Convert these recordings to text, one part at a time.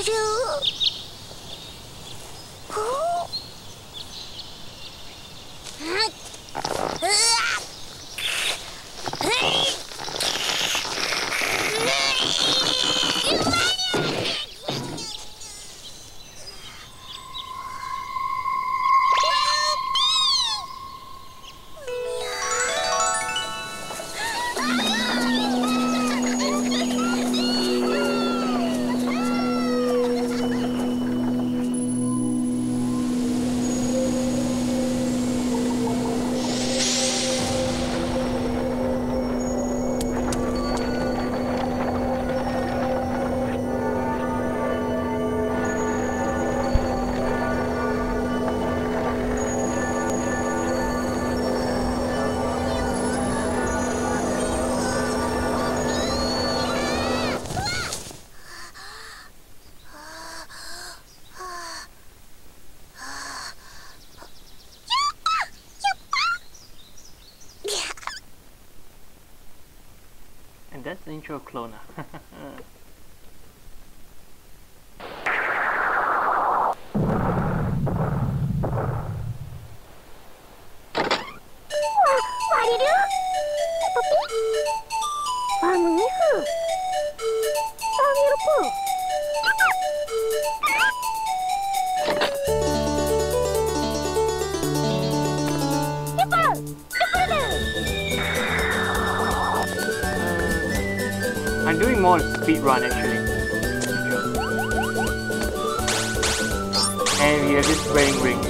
And that's the intro clone. Doing more speed run actually. And we are just wedding ring.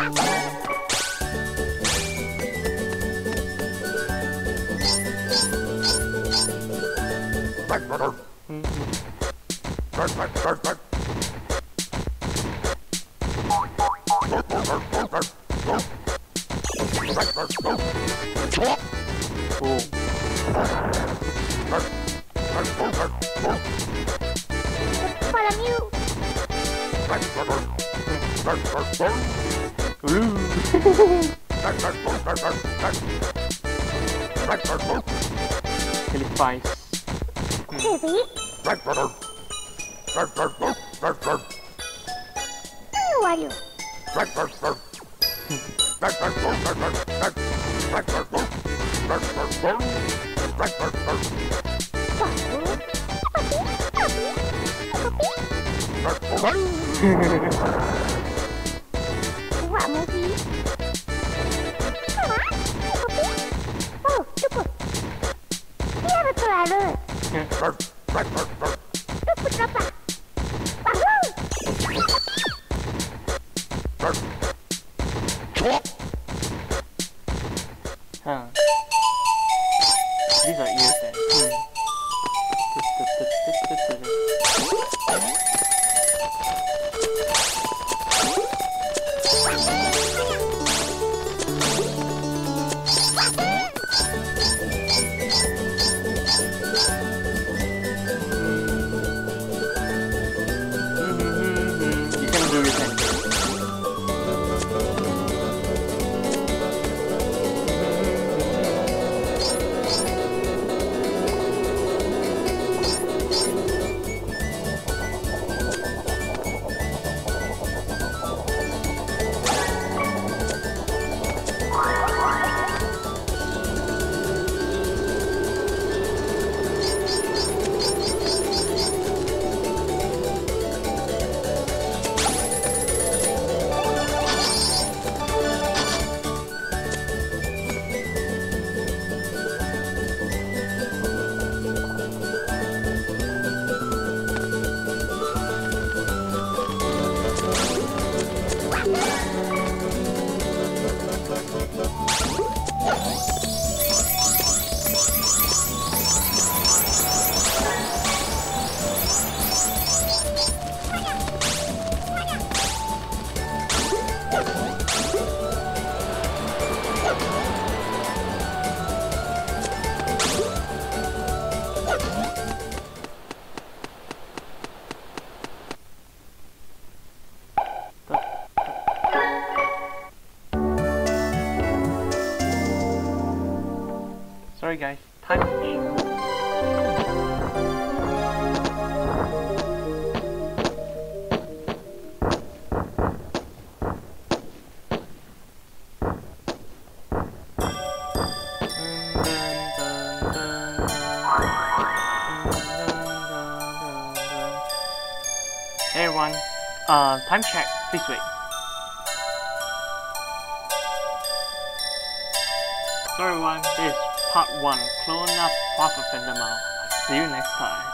Para mí, Are you? What Huh. These are ears Sorry guys, time. Hey everyone, uh, time check, please wait. So everyone, this is part 1, Klonoa Prophet Phantomile. See you next time.